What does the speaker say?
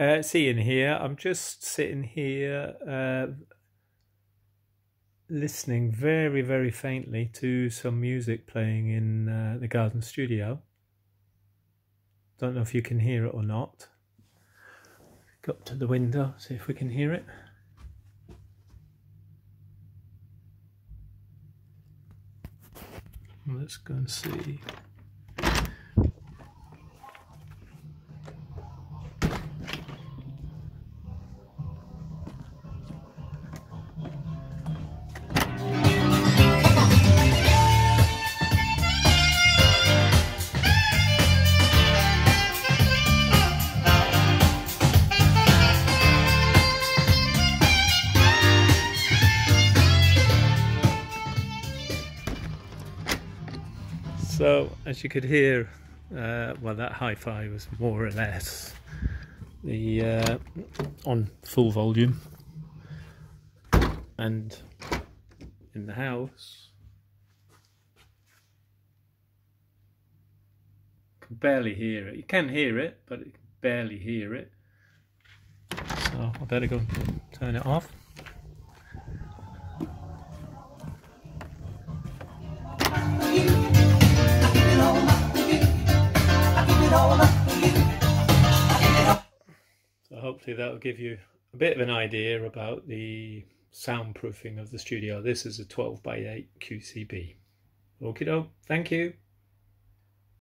Uh, it's Iain here. I'm just sitting here uh, listening very, very faintly to some music playing in uh, the garden studio. Don't know if you can hear it or not. Go up to the window, see if we can hear it. Let's go and see. So, as you could hear, uh, well, that hi-fi was more or less the uh, on full volume, and in the house, can barely hear it. You can hear it, but you can barely hear it. So I better go turn it off. Hopefully that will give you a bit of an idea about the soundproofing of the studio. This is a 12 by 8 QCB. Okay, thank you.